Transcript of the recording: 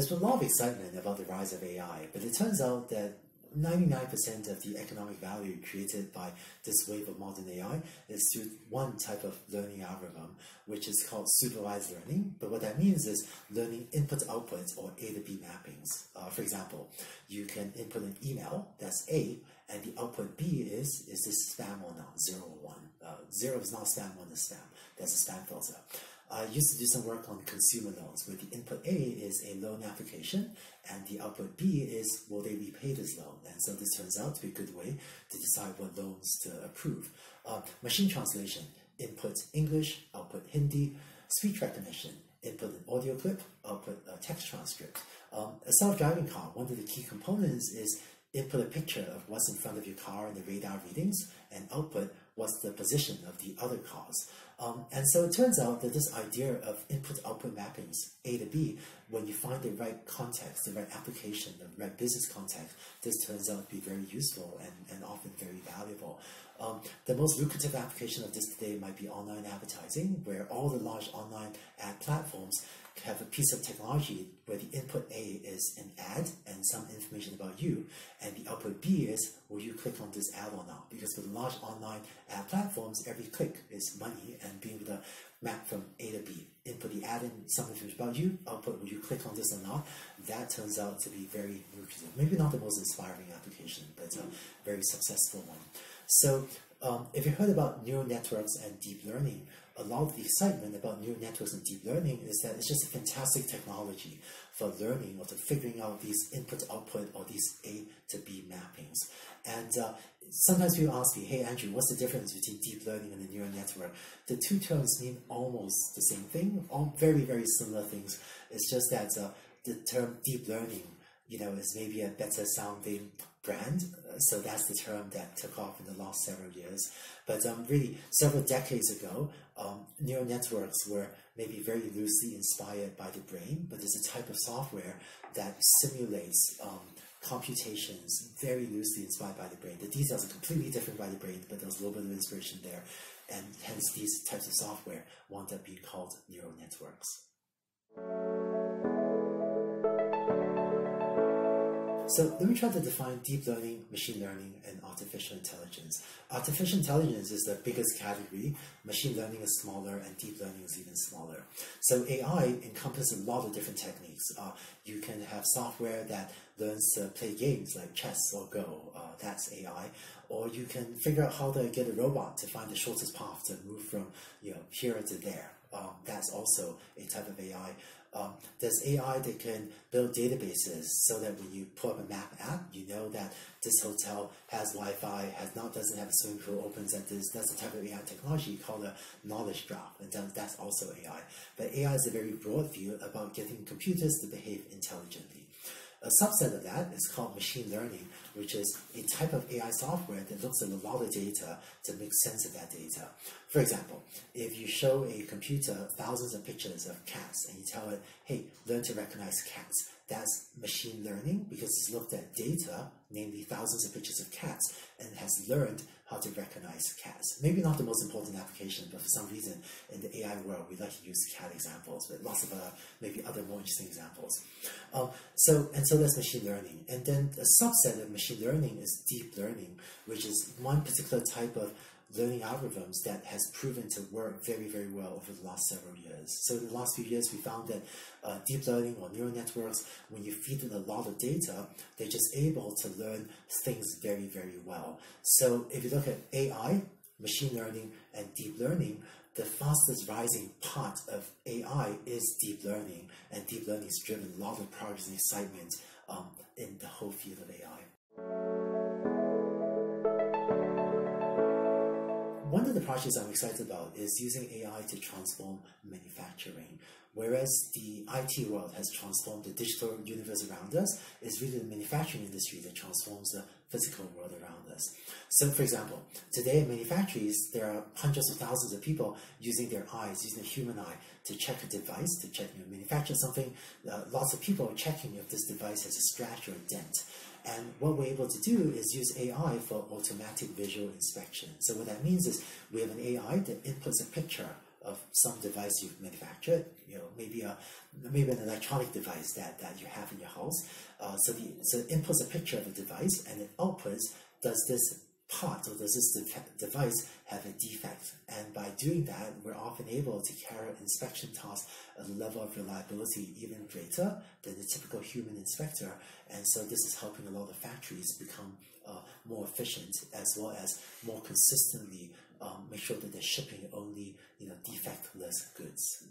there's been a lot of excitement about the rise of AI, but it turns out that 99% of the economic value created by this wave of modern AI is through one type of learning algorithm, which is called supervised learning. But what that means is learning input output or A to B mappings. Uh, for example, you can input an email, that's A, and the output B is, is this spam or not, zero or one. Uh, zero is not spam, one is spam. That's a spam filter. I used to do some work on consumer loans where the input A is a loan application and the output B is will they repay this loan? And so this turns out to be a good way to decide what loans to approve. Uh, machine translation, input English, output Hindi, speech recognition, input an audio clip, output a text transcript. Um, a self-driving car, one of the key components is input a picture of what's in front of your car and the radar readings, and output what's the position of the other cause. Um, and so it turns out that this idea of input-output mappings, A to B, when you find the right context, the right application, the right business context, this turns out to be very useful and, and often very valuable. Um, the most lucrative application of this today might be online advertising, where all the large online ad platforms have a piece of technology where the input A is an ad and some information about you, and the output B is will you click on this ad or not? Because for the large online ad platforms, every click is money, and being able to map from A to B, the in some information about you, output will you click on this or not? That turns out to be very lucrative. Maybe not the most inspiring application, but a very successful one. So um, if you heard about neural networks and deep learning, a lot of the excitement about neural networks and deep learning is that it's just a fantastic technology for learning or to figuring out these input-output or these A to B mappings. And uh, sometimes people ask me, hey Andrew, what's the difference between deep learning and a neural network? The two terms mean almost the same thing, all very, very similar things. It's just that uh, the term deep learning, you know, is maybe a better sounding brand. So that's the term that took off in the last several years. But um, really, several decades ago, um, neural networks were maybe very loosely inspired by the brain, but there's a type of software that simulates um, computations very loosely inspired by the brain. The details are completely different by the brain, but there's a little bit of inspiration there. And hence, these types of software wound up being called neural networks. So let me try to define deep learning, machine learning, and artificial intelligence. Artificial intelligence is the biggest category. Machine learning is smaller, and deep learning is even smaller. So AI encompasses a lot of different techniques. Uh, you can have software that learns to play games like chess or Go. Uh, that's AI. Or you can figure out how to get a robot to find the shortest path to move from you know here to there. Um, that's also a type of AI. Um, there's AI that can build databases so that when you pull up a map app, you know that this hotel has Wi-Fi, has not doesn't have a swimming pool, opens at this. That's a type of AI technology called a knowledge graph, and that's also AI. But AI is a very broad view about getting computers to behave intelligently. A subset of that is called machine learning, which is a type of AI software that looks at a lot of data to make sense of that data. For example, if you show a computer thousands of pictures of cats and you tell it, hey, learn to recognize cats, that's machine learning because it's looked at data, namely thousands of pictures of cats, and has learned how to recognize cats. Maybe not the most important application, but for some reason in the AI world, we like to use cat examples, but lots of uh, maybe other more interesting examples. Um, so, and so that's machine learning. And then a subset of machine learning is deep learning, which is one particular type of learning algorithms that has proven to work very, very well over the last several years. So in the last few years, we found that uh, deep learning or neural networks, when you feed them a lot of data, they're just able to learn things very, very well. So if you look at AI, machine learning, and deep learning, the fastest rising part of AI is deep learning, and deep learning has driven a lot of progress and excitement um, in the whole field of AI. One of the projects I'm excited about is using AI to transform manufacturing. Whereas the IT world has transformed the digital universe around us, it's really the manufacturing industry that transforms the physical world around us. So, for example, today in manufacturers, there are hundreds of thousands of people using their eyes, using the human eye to check a device, to check, you know, manufacture something. Uh, lots of people are checking if this device has a scratch or a dent. And what we're able to do is use AI for automatic visual inspection. So what that means is we have an AI that inputs a picture of some device you've manufactured, you know, maybe a maybe an electronic device that, that you have in your house. Uh, so the so it inputs a picture of the device and it outputs does this part or does this device have a defect? And by doing that, we're often able to carry out inspection tasks at a level of reliability even greater than the typical human inspector. And so this is helping a lot of factories become uh, more efficient as well as more consistently um, make sure that they're shipping only you know defectless goods.